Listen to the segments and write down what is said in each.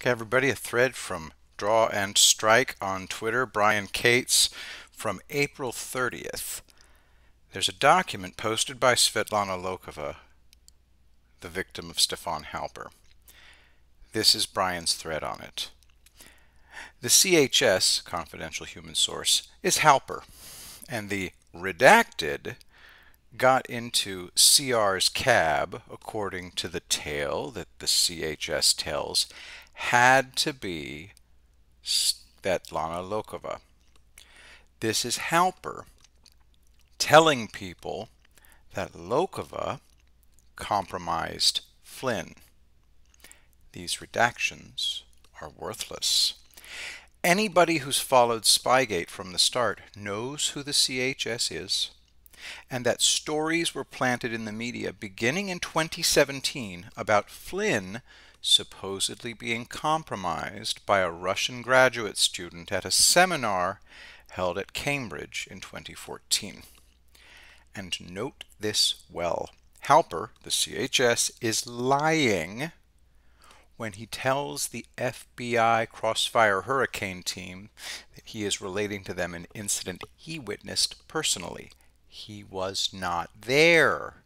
Okay, everybody, a thread from Draw and Strike on Twitter, Brian Cates, from April 30th. There's a document posted by Svetlana Lokhova, the victim of Stefan Halper. This is Brian's thread on it. The CHS, confidential human source, is Halper, and the redacted got into CR's cab, according to the tale that the CHS tells, had to be Svetlana Lokhova. This is Halper telling people that Lokhova compromised Flynn. These redactions are worthless. Anybody who's followed Spygate from the start knows who the CHS is and that stories were planted in the media beginning in 2017 about Flynn supposedly being compromised by a Russian graduate student at a seminar held at Cambridge in 2014. And note this well. Halper, the CHS, is lying when he tells the FBI Crossfire Hurricane team that he is relating to them an incident he witnessed personally. He was not there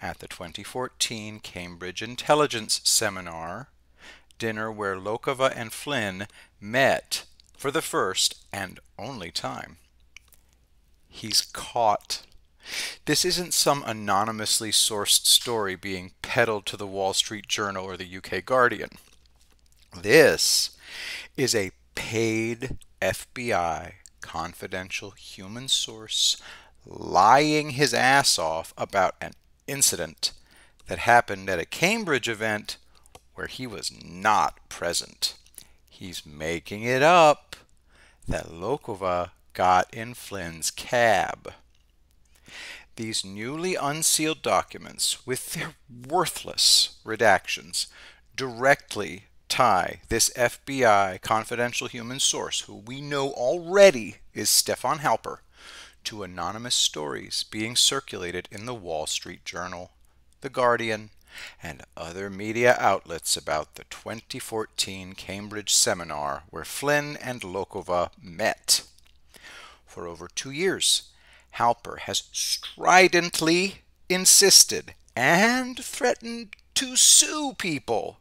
at the 2014 Cambridge Intelligence Seminar, dinner where Lokhova and Flynn met for the first and only time. He's caught. This isn't some anonymously sourced story being peddled to the Wall Street Journal or the UK Guardian. This is a paid FBI confidential human source lying his ass off about an incident that happened at a Cambridge event where he was not present. He's making it up that Lokhova got in Flynn's cab. These newly unsealed documents, with their worthless redactions, directly tie this FBI confidential human source, who we know already is Stefan Halper, to anonymous stories being circulated in the Wall Street Journal, The Guardian, and other media outlets about the 2014 Cambridge seminar where Flynn and Lokhova met. For over two years, Halper has stridently insisted and threatened to sue people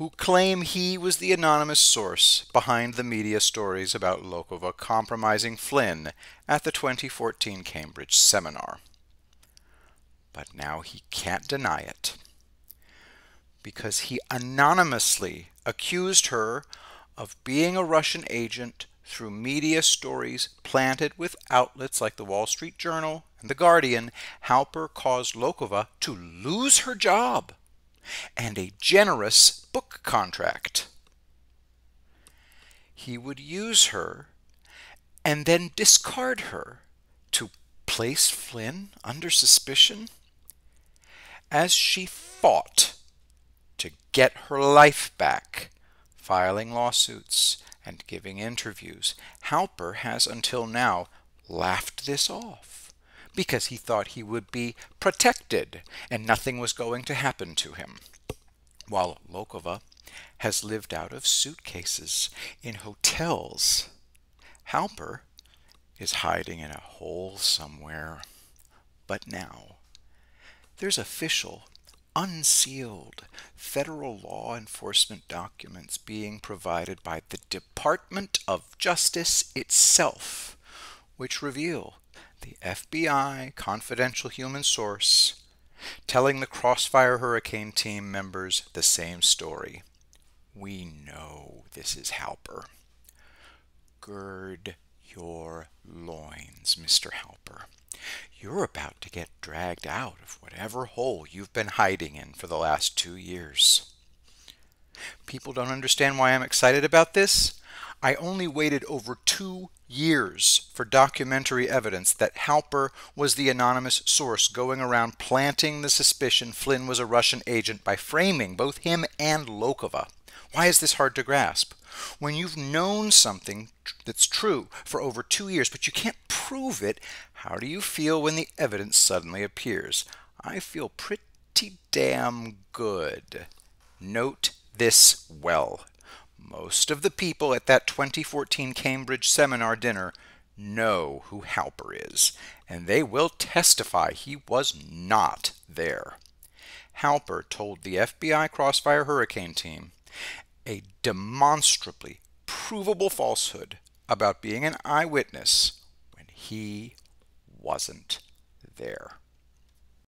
who claim he was the anonymous source behind the media stories about Lokhova compromising Flynn at the 2014 Cambridge seminar. But now he can't deny it because he anonymously accused her of being a Russian agent through media stories planted with outlets like the Wall Street Journal and The Guardian, Halper caused Lokhova to lose her job and a generous book contract. He would use her and then discard her to place Flynn under suspicion as she fought to get her life back, filing lawsuits and giving interviews. Halper has until now laughed this off because he thought he would be protected and nothing was going to happen to him. While Lokhova has lived out of suitcases in hotels, Halper is hiding in a hole somewhere. But now, there's official, unsealed federal law enforcement documents being provided by the Department of Justice itself, which reveal the FBI confidential human source telling the Crossfire Hurricane team members the same story. We know this is Halper. Gird your loins, Mr. Halper. You're about to get dragged out of whatever hole you've been hiding in for the last two years. People don't understand why I'm excited about this. I only waited over two years for documentary evidence that Halper was the anonymous source going around planting the suspicion Flynn was a Russian agent by framing both him and Lokhova. Why is this hard to grasp? When you've known something that's true for over two years, but you can't prove it, how do you feel when the evidence suddenly appears? I feel pretty damn good. Note this well. Most of the people at that 2014 Cambridge seminar dinner know who Halper is, and they will testify he was not there. Halper told the FBI Crossfire Hurricane team a demonstrably provable falsehood about being an eyewitness when he wasn't there.